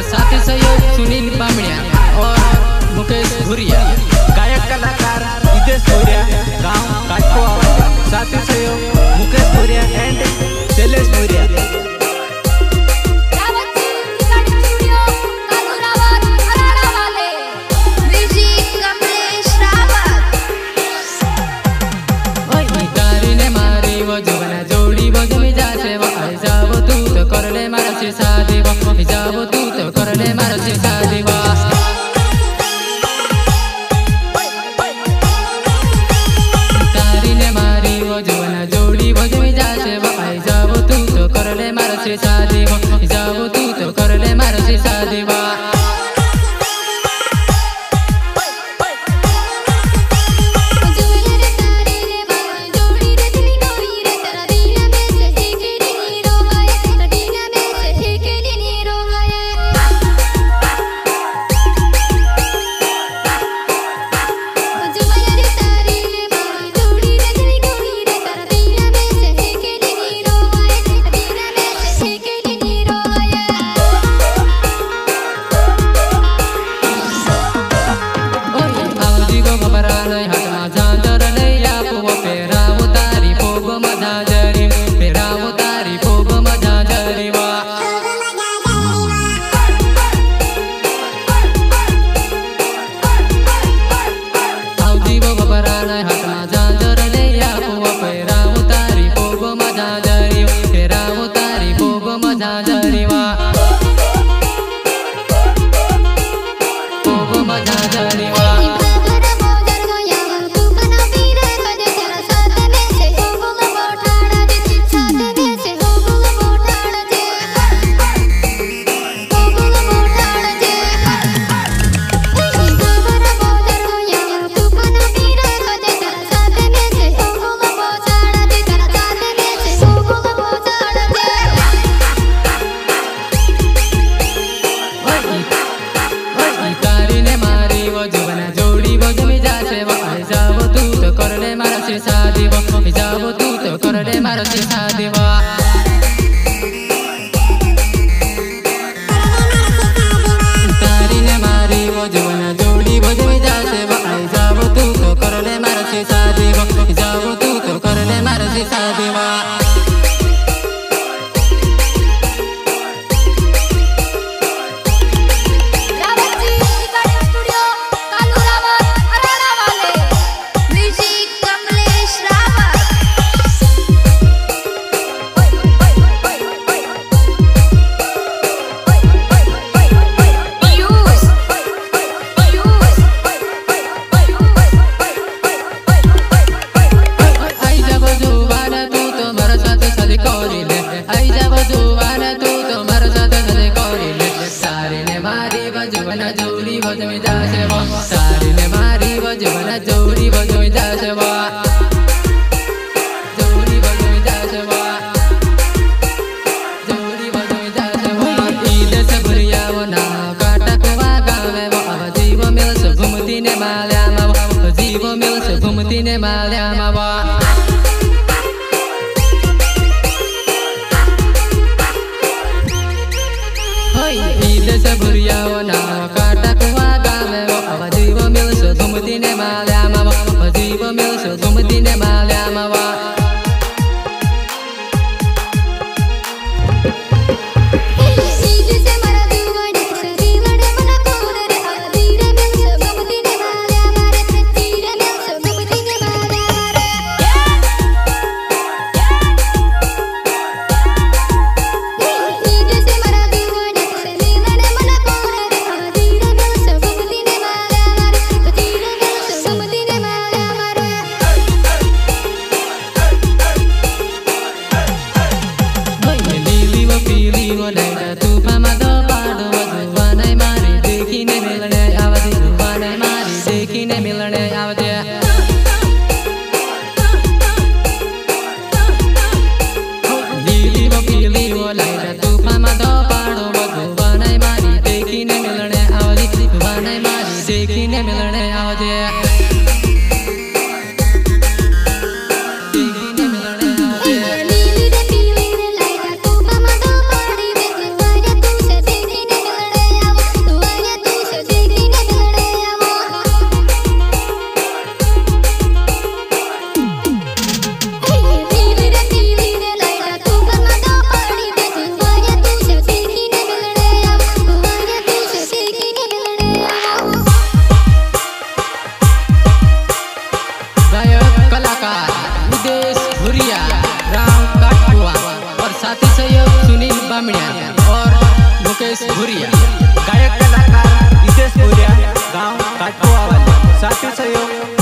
और साथी सहयोग सुनील बामड़िया और मुकेश भूरिया गायक कलाकार विदेश भोरिया વજોઈ જશે સારીને મારી વજવાના જવરી વજોઈ જશે જવરી વજોઈ જશે જવરી વજોઈ જશે ઈદ સભરિયાઓના કાટકવા ગામે જીવ મેળશે ઘૂમતીને માલ્યામાં જીવ મેળશે ઘૂમતીને માલ્યામાં मिणिया और मुकेश भूरिया। गायक कलाकार रितेश भूरिया गाँव काटपुआ सहयोग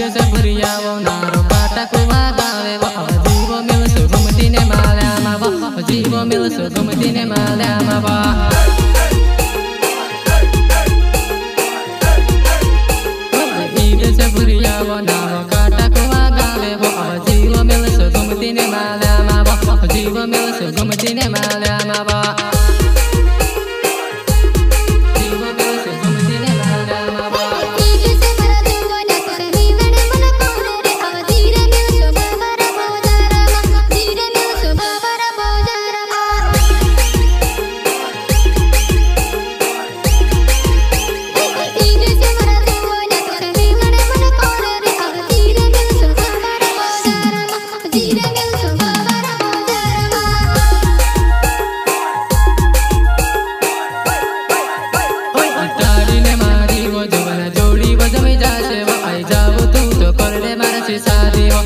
કેસે ભરિયાઓ નારો પાટા કુવા દાવે વા જીવો મિલસો ગુમતીને માલ્યામાં વા જીવો મિલસો ગુમતીને માલ્યામાં વા જીવો મેળસો ગમતી ને માલ્યા માં જીવો મેળસો ગમતી ને માલ્યા માં dopo le mani ci salivo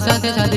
Sao?